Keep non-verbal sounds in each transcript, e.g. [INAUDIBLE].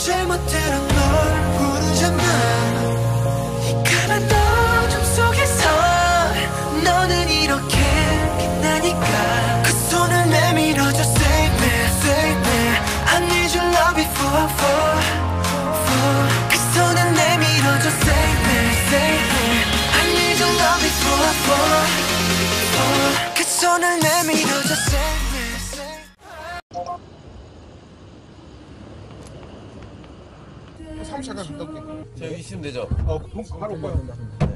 제멋대로 널 부르잖아 이 가난 어둠 속에서 너는 이렇게 빛나니까 그 손을 내밀어줘 Save me, save me I need your love before fall, fall 그 손을 내밀어줘 Save me, save me I need your love before fall, fall 그 손을 내밀어줘 Save me, 차단 더. 제가 여기 있으면 되죠? 어, 바로 오빠야.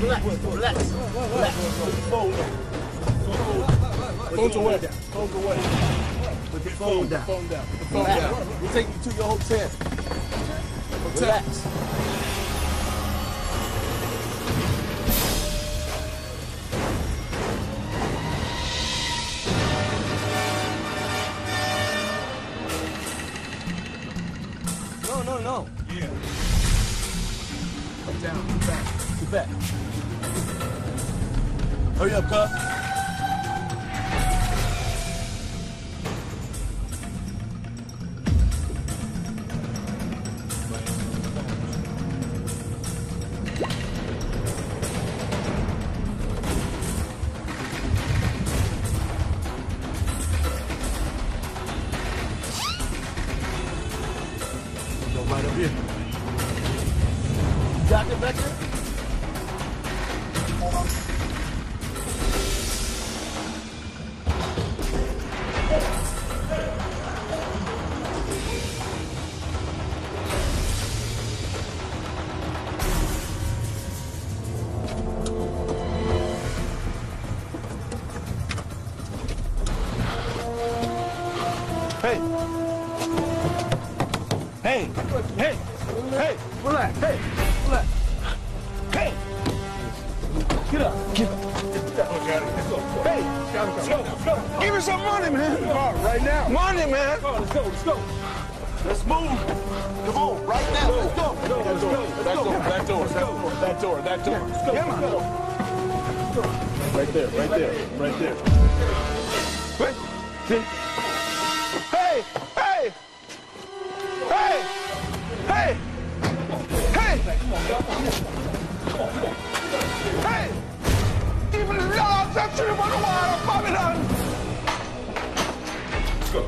Phone's away. Phone's away. Put your phone down. Phone down. Put the phone down. We'll take you to your hotel. Hotel. No, no, no. Yeah. Come down. Back. Back. Hurry up, cuz. Hey! Let's go! Let's go! Give me some money, man! right now! Money, man! let's go! Let's go! Let's move! Come on! Right now! Let's go! Let's go! Back door! Back door! Back door! Back door! Let's go! Come on! Right there! Right there! Right there! Wait! See? Hey! Hey! Hey! Hey! Hey! Hey! Let's go.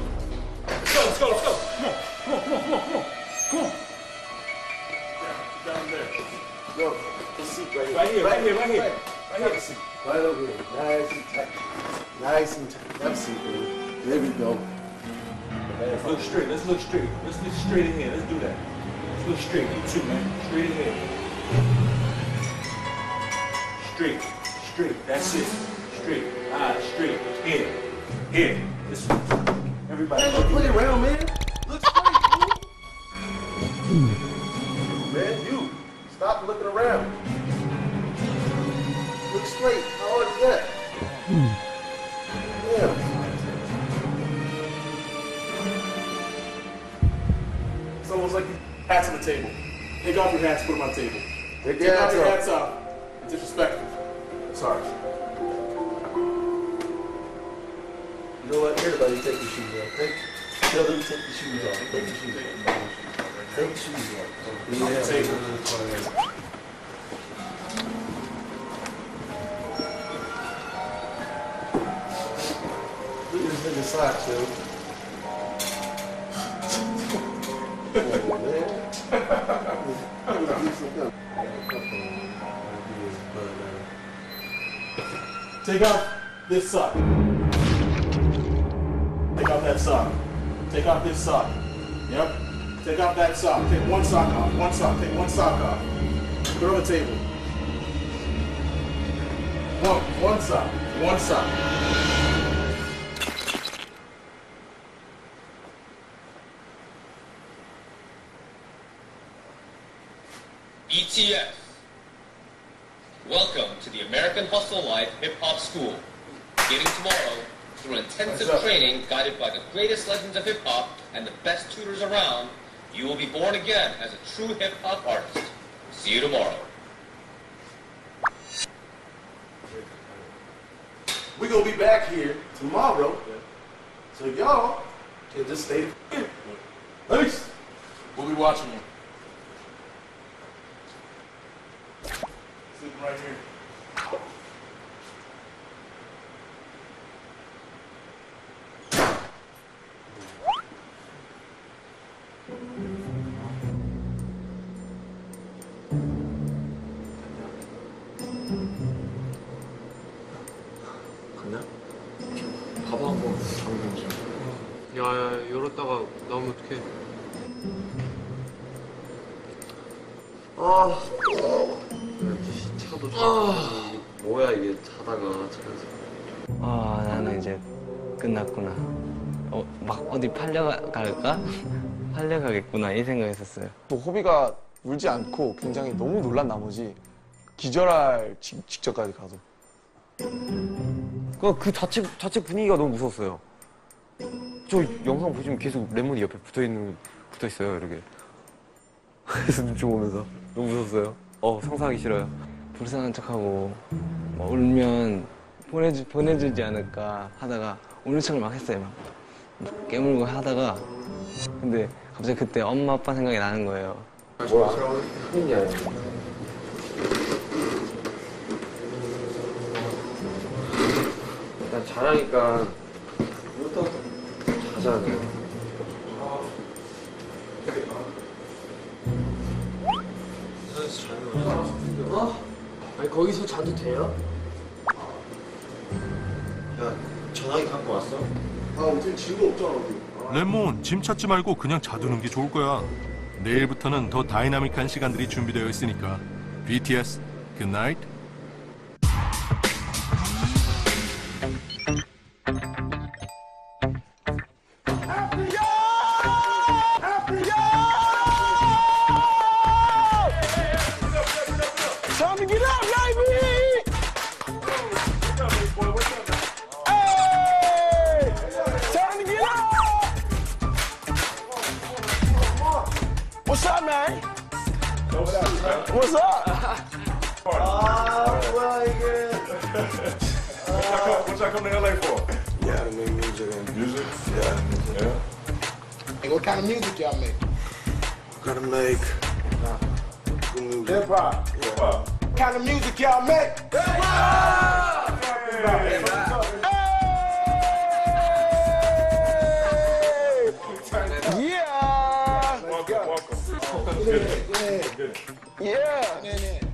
Let's go, let's go. Come on, come on, come on, come on, come on. Down there. Yo, right here. Right here, right here, right here. Right here. Over here. Nice and tight. Nice and tight. There we go. Let's look straight. Let's look straight. Let's look straight ahead. Let's do that. Let's look straight. You too, man. Straight ahead. Straight. Straight. That's it. Straight. Eyes straight. Head. Head. Listen. Everybody. Hey, look look at around, man. Look straight, dude. Man, you. Stop looking around. Look straight. How hard is that? Yeah. It's almost like hats on the table. Take off your hats, put them on the table. Take Take off your hats off. It's disrespectful. Sorry. You know what? Everybody take your shoes off. Take, tell them to take your shoes off. Take your shoes off. Take your shoes off. On the table. Look at this nigga socks, dude. Oh, man. Take off this sock. Take off that sock. Take off this sock. Yep. Take off that sock. Take one sock off. One sock. Take one sock off. Throw the table. One, one sock. One sock. BTS. Welcome to the American Hustle Life Hip Hop School. Beginning tomorrow, through intensive training guided by the greatest legends of hip hop and the best tutors around, you will be born again as a true hip hop artist. See you tomorrow. We're gonna be back here tomorrow. So y'all can just stay here. Peace. We'll be watching you. 갔나? 봐봐 한번 야야 열었다가 나오면 어떡해 아, 차도 차. 뭐야 이게 자다가 차에서. 아 나는 이제 끝났구나. 어, 막 어디 팔려갈까? 팔려가겠구나 이 생각했었어요. 또 호비가 울지 않고 굉장히 너무 놀란 나머지 기절할 직, 직전까지 가서 그, 그 자체, 자체 분위기가 너무 무서웠어요 저 영상 보시면 계속 레몬이 옆에 붙어 있는 붙어 있어요 이렇게 [LAUGHS] 그래서 눈치 보면서 너무 무서웠어요 어 상상하기 싫어요 불쌍한 척하고 뭐 울면 보내주, 보내주지 않을까 하다가 우는 척을 막 했어요. 막. 막 깨물고 하다가 근데 갑자기 그때 엄마 아빠 생각이 나는 거예요. 흥이야 난 잘하니까 자잖아요 아니 거기서 자도 돼요? 레몬 짐 찾지 말고 그냥 자두는 게 좋을 거야. 내일부터는 더 다이나믹한 시간들이 준비되어 있으니까. BTS, good night. What's up? Oh, my God. What y'all come to LA for? Yeah, to make music. And music? Yeah. Yeah. And what kind of music y'all make? We're gonna make hip hop. Hip hop. What kind of music y'all make? Hip hop.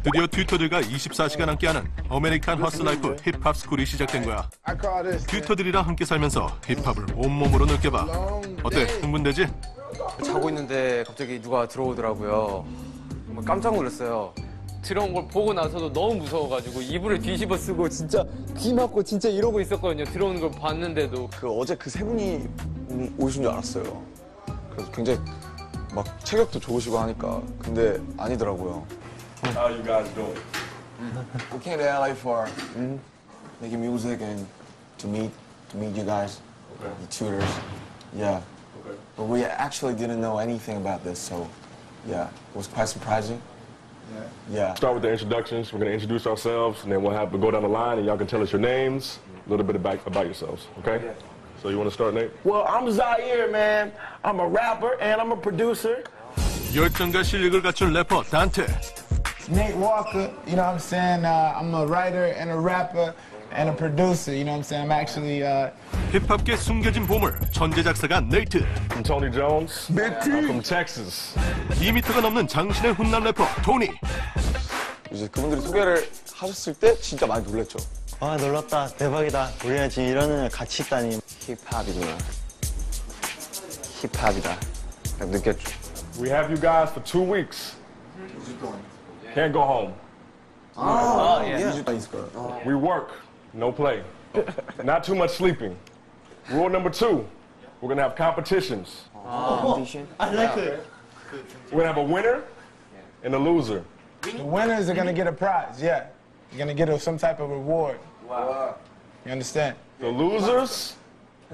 드디어 튜터들과 24시간 함께하는 아메리칸 허슬라이프 힙합 스쿨이 시작된 거야. 튜터들이랑 함께 살면서 힙합을 온몸으로 느껴봐. 어때? 흥분되지? 자고 있는데 갑자기 누가 들어오더라고요 정말 깜짝 놀랐어요 들어온 걸 보고 나서도 너무 무서워가지고 이불을 뒤집어 쓰고 진짜 귀 막고 진짜 이러고 있었거든요 들어오는 걸 봤는데도 그 어제 그 세 분이 음, 오신 줄 알았어요. 그래서 굉장히 막 체격도 좋으시고 하니까 근데 아니더라고요. How you guys doing? We came to LA for making music and to meet to meet you guys, the tutors. Yeah. Okay. But we actually didn't know anything about this, so yeah, it was quite surprising. Yeah. Start with the introductions. We're going to introduce ourselves, and then we'll have to go down the line, and y'all can tell us your names, a little bit about, about yourselves, okay? So you want to start, Nate? Well, I'm Zaire, man. I'm a rapper and I'm a producer. 열정과 실력을 갖춘 래퍼 단테. Nate Walker, you know what I'm saying? Uh, I'm a writer and a rapper and a producer, you know what I'm saying? I'm actually, uh, 힙합계 숨겨진 보물 천재 작사가 네이트. I'm Tony Jones. I'm from Texas. 2미터가 넘는 장신의 훈남 래퍼 토니. 이제 그분들이 소개를 하셨을 때 진짜 많이 놀랐죠. 와 놀랐다 대박이다 우리가 지금 이런 애를 같이 있다니 힙합이구나 힙합이다 딱 느꼈죠 We have you guys for two weeks. Can't go home. 아, 예. 2주 있을 거예요. We work, no play. Not too much sleeping. Rule number two, we're going to have competitions. I like it We're going to have a winner and a loser. The winners are gonna get a prize. Yeah, you're gonna get a, some type of reward. Wow. You understand? The losers,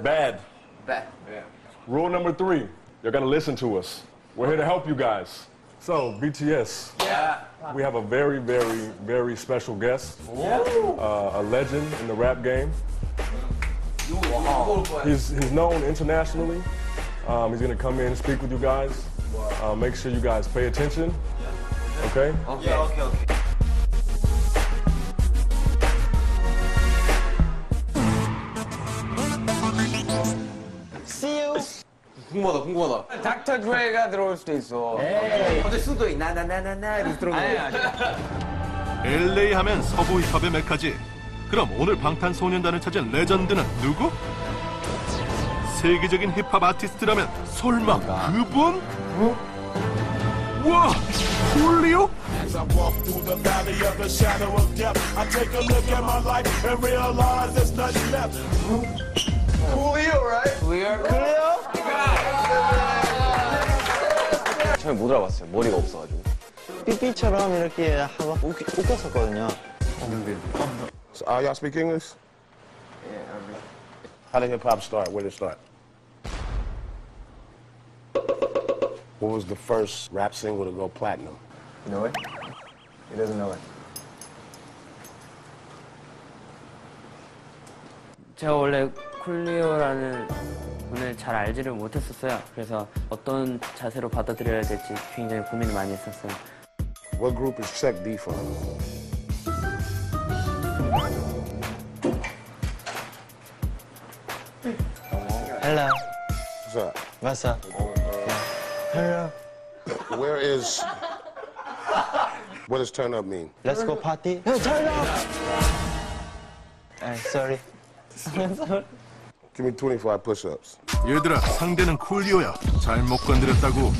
bad. Bad. Yeah. Rule number three, you're gonna listen to us. We're here to help you guys. So, BTS, Yeah. we have a very, very, very special guest, uh, a legend in the rap game. He's, he's known internationally. Um, he's gonna come in and speak with you guys. Uh, make sure you guys pay attention. Okay? Okay, okay, okay. 궁금하다, 궁금하다. 닥터 드레가 들어올 수도 있어. 어제 수도 있 나 나나나나 이렇게 들어오는 거. LA 하면 서부 힙합의 메카지. 그럼 오늘 방탄소년단을 찾은 레전드는 누구? 세계적인 힙합 아티스트라면 설마 그분? 와, 콜리오? As I walk through the valley of the shadow of death, I take a look at my life and realize there's nothing left. Coolio, right? We are 처음에 못 알아봤어요. 머리가 없어가지고. 삐삐처럼 이렇게 하고 웃, 웃겼었거든요. So, uh, y'all speak English? Yeah, How did hip hop start? Where did it start? What was the first rap single to go platinum? You know it? He doesn't know it. 제가 원래 콜리오라는 분을 잘 알지를 못했었어요. 그래서 어떤 자세로 받아들여야 될지 굉장히 고민을 많이 했었어요. What group is Check D from? Hello. What's up? What's up? Hello. Where is. What does turn up mean? Let's go party. No, turn up. Uh, sorry. Give me 25 push ups. 얘들아, 상대는 콜리오야. 잘못 건드렸다고